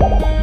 Bye.